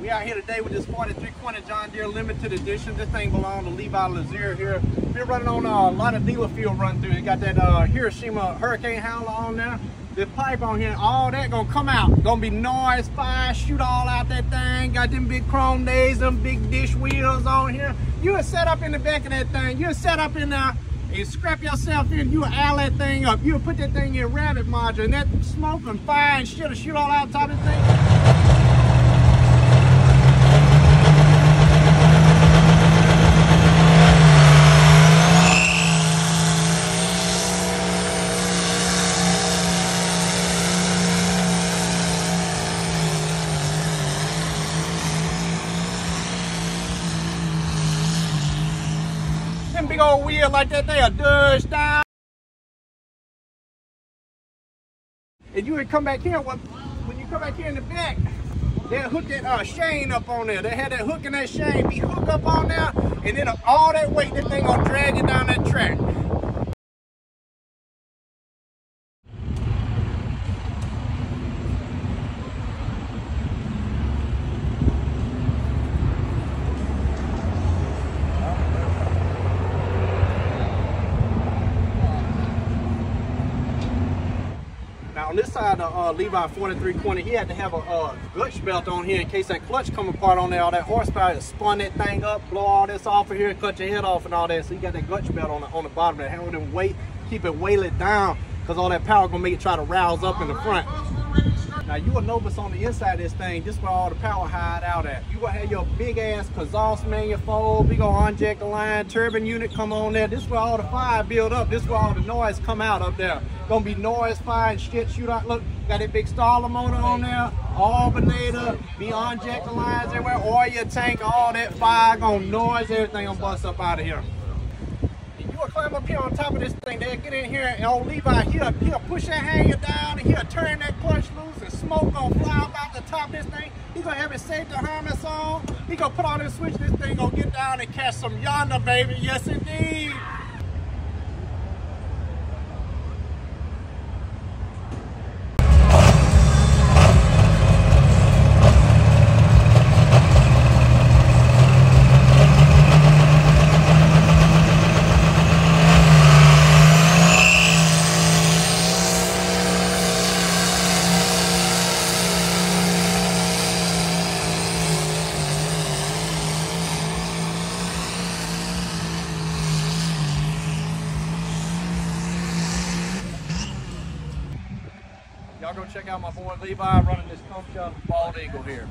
We out here today with this 4320 John Deere Limited Edition. This thing belongs to Levi Leizear here. We're running on uh, a lot of dealer field run through. It got that uh, Hiroshima Hurricane Howler on there. This pipe on here, all that gonna come out. Gonna be noise, fire, shoot all out that thing. Got them big chrome days, them big dish wheels on here. You are set up in the back of that thing. You're set up in there and scrap yourself in, you will that thing up. You'll put that thing in rabbit module and that smoke and fire and shit will shoot all out top of the thing. Them big old wheels like that, they are dust down. And you would come back here, when, when you come back here in the back, they'll hook that uh, chain up on there. They had that hook and that chain be hooked up on there, and then all that weight, that thing gonna drag it down that track. On this side of uh, Levi 4320, he had to have a clutch belt on here in case that clutch come apart on there, all that horsepower, it spun that thing up, blow all this off of here, cut your head off and all that. So he got that clutch belt on the, on the bottom that handle them weight, keep it weighted down, because all that power gonna make it try to rouse up in the front. Now you will notice on the inside of this thing, this is where all the power hide out at. You gonna have your big ass exhaust manifold, big unjack the line, turbine unit come on there. This is where all the fire build up, this is where all the noise come out up there. Gonna be noise, fire, and shit shoot out. Look, got that big starter motor on there, alternator, be unjack the lines everywhere, oil your tank, all that fire, gonna noise, everything gonna bust up out of here climb up here on top of this thing, they'll get in here and old Levi, he'll, he'll push that hanger down and he'll turn that clutch loose and smoke gonna fly up out the top of this thing. He gonna have his safety harness on. He gonna put on this switch, this thing gonna get down and catch some yonder, baby. Yes, indeed. Y'all go check out my boy Levi running this pump shop Bald Eagle here.